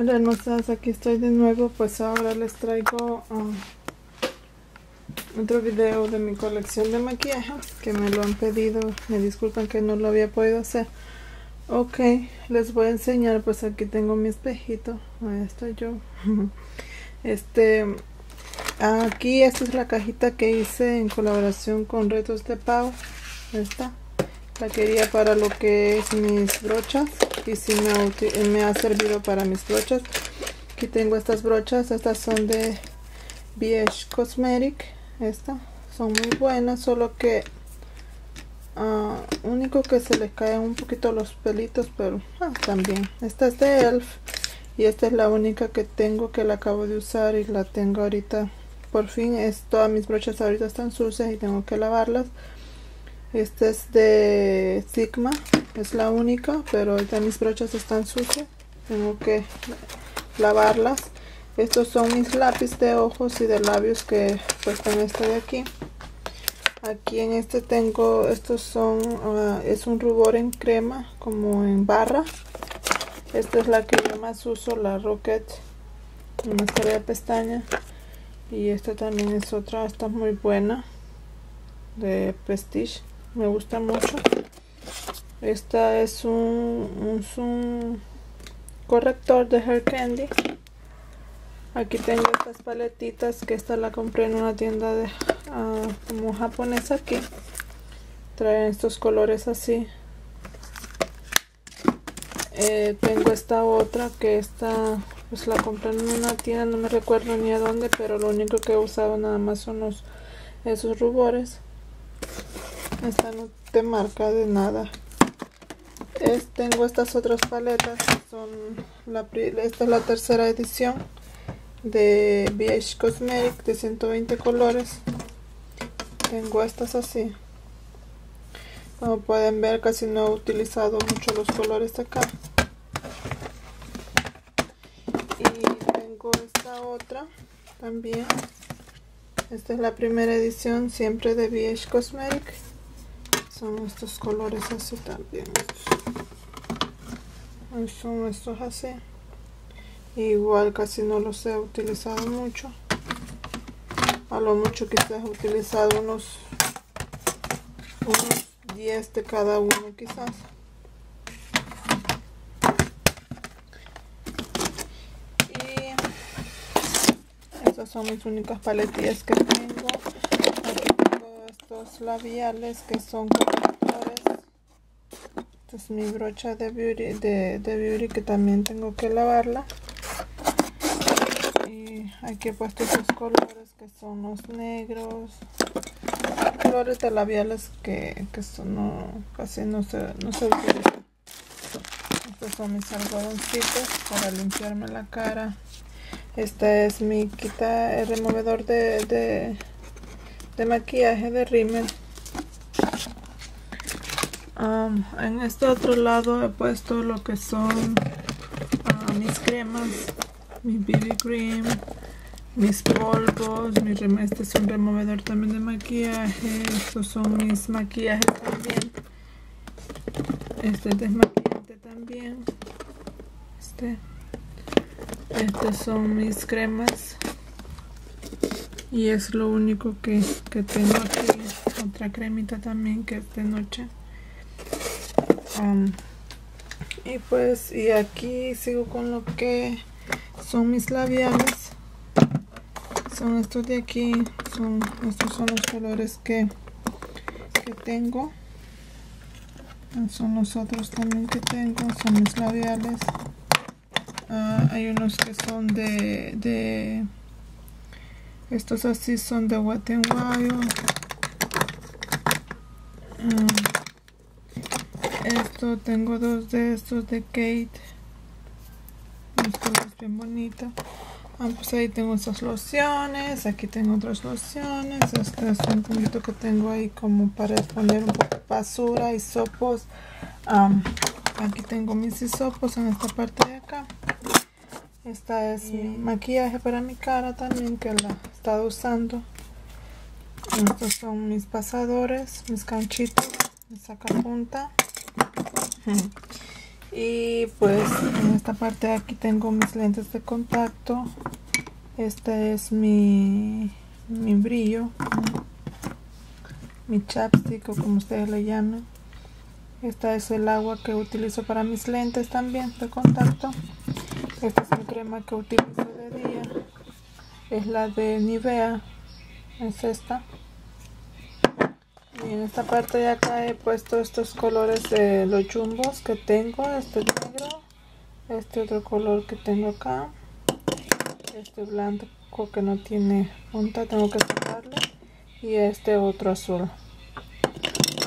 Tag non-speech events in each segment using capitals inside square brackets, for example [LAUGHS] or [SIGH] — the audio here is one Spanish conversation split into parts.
Hola hermosas, aquí estoy de nuevo, pues ahora les traigo um, otro video de mi colección de maquillaje que me lo han pedido, me disculpan que no lo había podido hacer. Ok, les voy a enseñar, pues aquí tengo mi espejito, ahí estoy yo. [LAUGHS] este, aquí esta es la cajita que hice en colaboración con Retos de Pau, esta. La quería para lo que es mis brochas y si me, me ha servido para mis brochas. Aquí tengo estas brochas, estas son de BH Cosmetic. Estas son muy buenas, solo que uh, único que se les caen un poquito los pelitos, pero ah, también. Esta es de ELF y esta es la única que tengo que la acabo de usar y la tengo ahorita. Por fin, es, todas mis brochas ahorita están sucias y tengo que lavarlas. Esta es de Sigma, es la única, pero ahorita mis brochas están sucias. Tengo que lavarlas. Estos son mis lápices de ojos y de labios que cuestan este de aquí. Aquí en este tengo, estos son, uh, es un rubor en crema, como en barra. Esta es la que yo más uso, la Rocket, máscara de pestaña. Y esta también es otra, está muy buena, de Prestige me gusta mucho. Esta es un, un, corrector de hair candy. Aquí tengo estas paletitas que esta la compré en una tienda de uh, como japonesa aquí traen estos colores así. Eh, tengo esta otra que esta pues la compré en una tienda no me recuerdo ni a dónde pero lo único que he usado nada más son los esos rubores esta no te marca de nada. Tengo estas otras paletas son la, esta es la tercera edición de BH Cosmetic de 120 colores. Tengo estas así. Como pueden ver casi no he utilizado mucho los colores de acá. Y tengo esta otra también. Esta es la primera edición siempre de BH Cosmetic son estos colores así también. Son estos así. Igual casi no los he utilizado mucho. A lo mucho quizás he utilizado unos unos 10 de cada uno quizás. Y estas son mis únicas paletillas que tengo estos labiales que son correctores esta es mi brocha de beauty de, beauty que también tengo que lavarla. Y aquí he puesto esos colores que son los negros. Colores de labiales que, que son, no, casi no se, no se utilizan. Estos son mis algodoncitos para limpiarme la cara. Este es mi quita el removedor de de maquillaje de rímel. En este otro lado he puesto lo que son ah, mis cremas mi BB cream mis polvos mi este es un removedor también de maquillaje. Estos son mis maquillajes también. Este es desmaquillante también. Este. Estos son mis cremas y es lo único que, tengo aquí. Otra cremita también que es de noche. Y pues y aquí sigo con lo que son mis labiales. Son estos de aquí son estos son los colores que, que tengo. Son los otros también que tengo son mis labiales. Ah, hay unos que son de estos así son de Wet Wild. Mm. esto tengo dos de estos de Kate. Esto es bien bonito. Ah, pues ahí tengo estas lociones. Aquí tengo otras lociones. Este es un poquito que tengo ahí como para poner un poco de basura y sopos. aquí tengo mis hisopos en esta parte de acá. Esta es mi maquillaje para mi cara también que la he estado usando. Estos son mis pasadores, mis canchitos, mi sacapunta. [LAUGHS] y pues en esta parte de aquí tengo mis lentes de contacto este es mi, mi brillo mi chapstick o como ustedes le llaman esta es el agua que utilizo para mis lentes también de contacto esta es mi crema que utilizo de día. Es la de Nivea. Es esta. Y en esta parte de acá he puesto estos colores de los jumbos que tengo. Este negro. Este otro color que tengo acá. Este blanco que no tiene punta tengo que sacarlo y este otro azul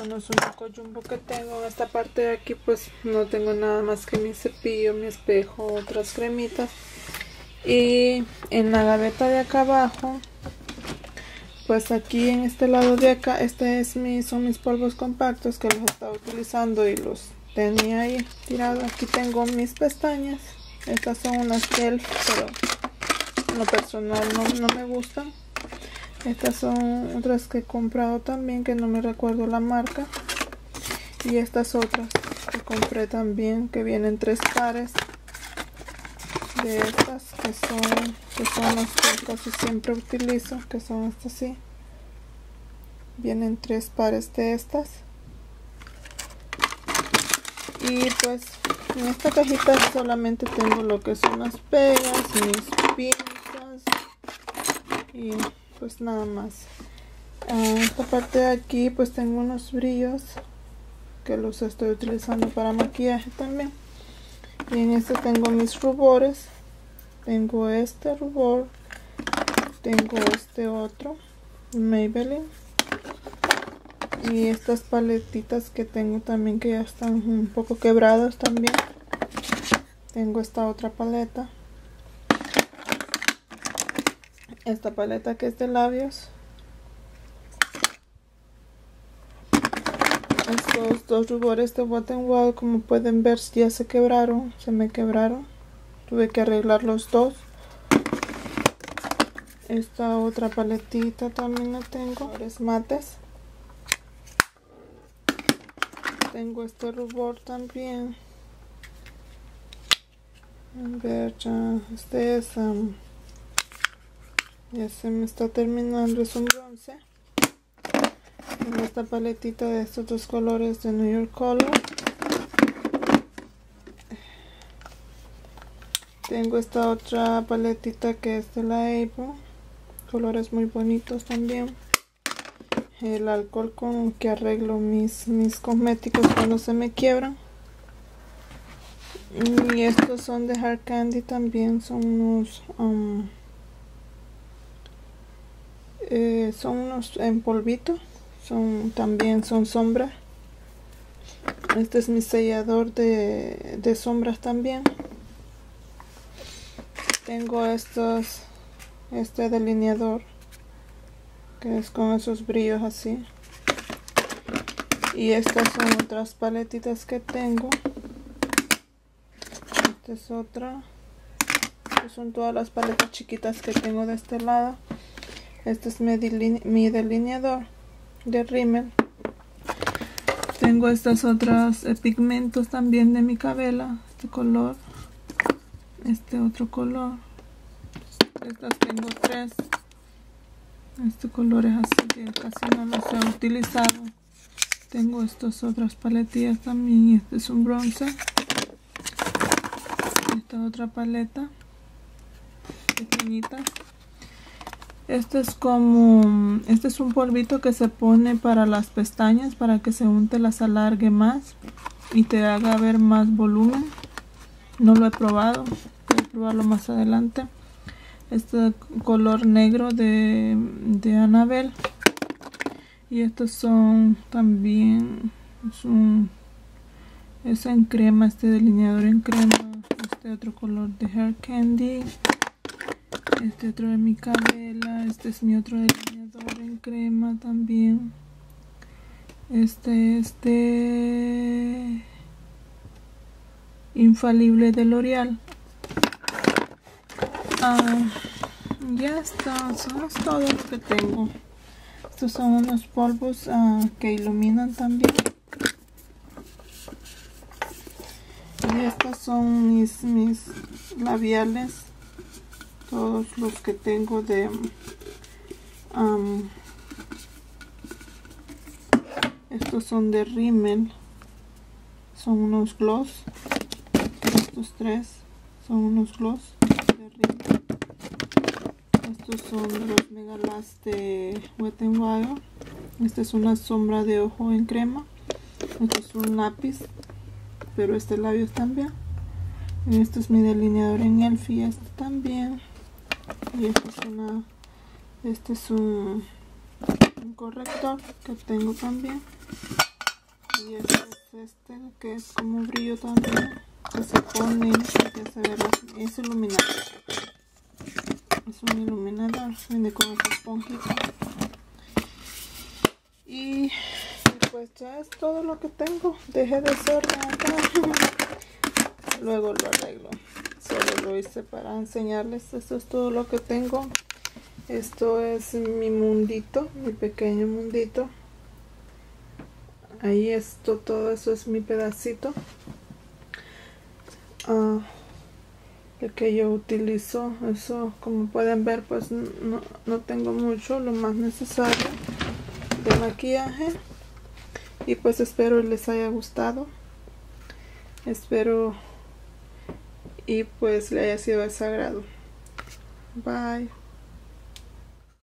es un poco jumbo que tengo. En esta parte de aquí pues no tengo nada más que mi cepillo mi espejo otras cremitas. Y en la gaveta de acá abajo pues aquí en este lado de acá este es mi, son mis polvos compactos que los estaba utilizando y los tenía ahí tirado aquí tengo mis pestañas. Estas son unas gel pero en lo personal no me gustan estas son otras que he comprado también que no me recuerdo la marca. Y estas otras que compré también que vienen tres pares de estas que son que son las que casi siempre utilizo que son estas así vienen tres pares de estas. Y pues en esta cajita solamente tengo lo que son las pegas mis pinzas y pues nada más. Esta parte de aquí pues tengo unos brillos que los estoy utilizando para maquillaje también. Y en este tengo mis rubores. Tengo este rubor tengo este otro Maybelline. Y estas paletitas que tengo también que ya están un poco quebradas también. Tengo esta otra paleta esta paleta que es de labios. Estos dos rubores de Wet n Wild como pueden ver ya se quebraron se me quebraron. Tuve que arreglar los dos. Esta otra paletita también la tengo. Es mates. Tengo este rubor también. A ver ya este es um, ya se me está terminando es un bronce. Tengo esta paletita de estos dos colores de New York Color. Tengo esta otra paletita que es de la Avon colores muy bonitos también. El alcohol con que arreglo mis, mis cosméticos cuando se me quiebran. Y estos son de Hard Candy también son unos um, eh, son unos en polvito son también son sombras este es mi sellador de, de sombras también. Tengo estos este delineador que es con esos brillos así. Y estas son otras paletitas que tengo. Esta es otra. Estas son todas las paletas chiquitas que tengo de este lado este es mi, delineador de rímel. Tengo estas otras eh, pigmentos también de mi cabela este color este otro color. Estas tengo tres. Este color es así que casi no los he utilizado. Tengo estas otras paletillas también este es un bronce. Esta otra paleta pequeñita este es como, este es un polvito que se pone para las pestañas para que se unte las alargue más y te haga ver más volumen. No lo he probado, voy a probarlo más adelante. Este color negro de, de Anabel. Y estos son también, es en crema, este delineador en crema. Este otro color de Hair Candy este otro de mi cabela, este es mi otro delineador en crema también. Este es de Infalible de L'Oreal. Ah, ya está, son todos los que tengo. Estos son unos polvos ah, que iluminan también. y estos son mis mis labiales todos los que tengo de estos son de Rimmel son unos gloss estos tres son unos gloss de Rimmel estos son los Megalast de Wet n Wild esta es una sombra de ojo en crema. Este es un lápiz pero este labio también esto es mi delineador en Elfie este también y este es una este es un, corrector que tengo también. Y este es este que es como un brillo también que se pone ya se ve es iluminador es un iluminador viene con esta esponjita. Y, pues ya es todo lo que tengo. Dejé de acá [LAUGHS] luego lo arreglo lo hice para enseñarles. Esto es todo lo que tengo. Esto es mi mundito mi pequeño mundito. Ahí esto todo eso es mi pedacito. Uh, el que yo utilizo eso como pueden ver pues no, no tengo mucho lo más necesario de maquillaje. Y pues espero les haya gustado. Espero y pues le haya sido de sagrado bye